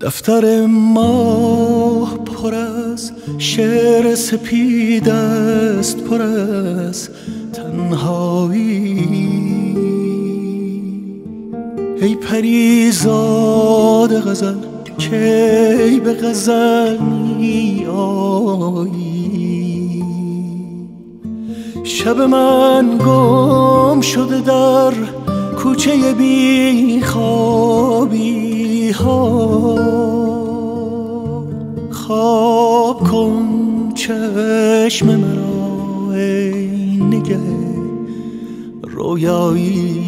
دفتر ماه پر از شعر سپید است پر از تنهایی. ای پریزاد غزل کی به غزل می شب من گم شده در کوچه بی خوابی ها. خواب کن چشم مرا ای نگه رویایی.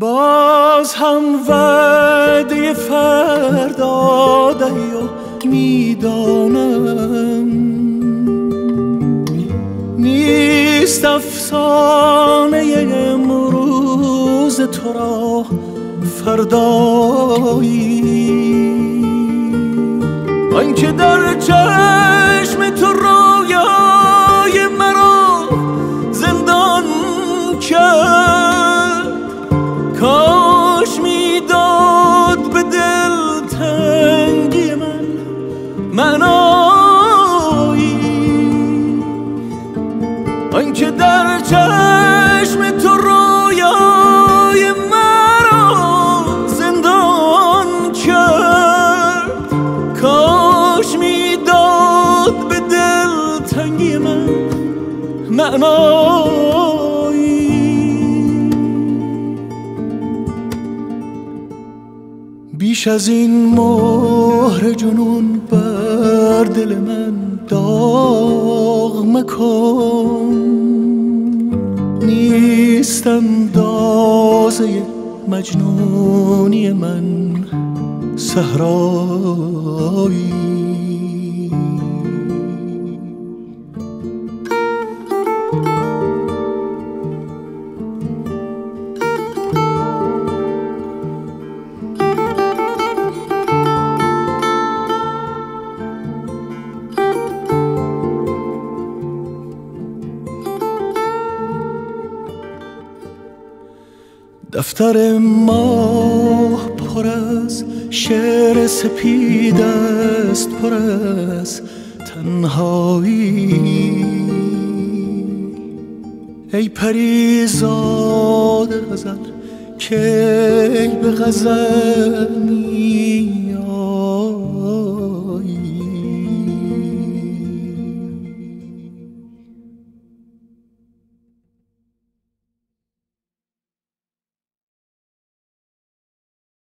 باز هم وعده فردا دهی و می‌دانم. نیست افسانه امروز تو را فردایی. آنکه در چشم تو آنکه در چشم تو رویای مرا زندان کرد. کاش می‌داد به دل تنگی من معنایی. بیش از این مهر جنون بر دل من داغ مکن. نیستم دازه مجنونی من صحرایی. دفتر ماه پر از شعر سپید است پر از تنهایی. ای پریزاد غزل کی به غزل می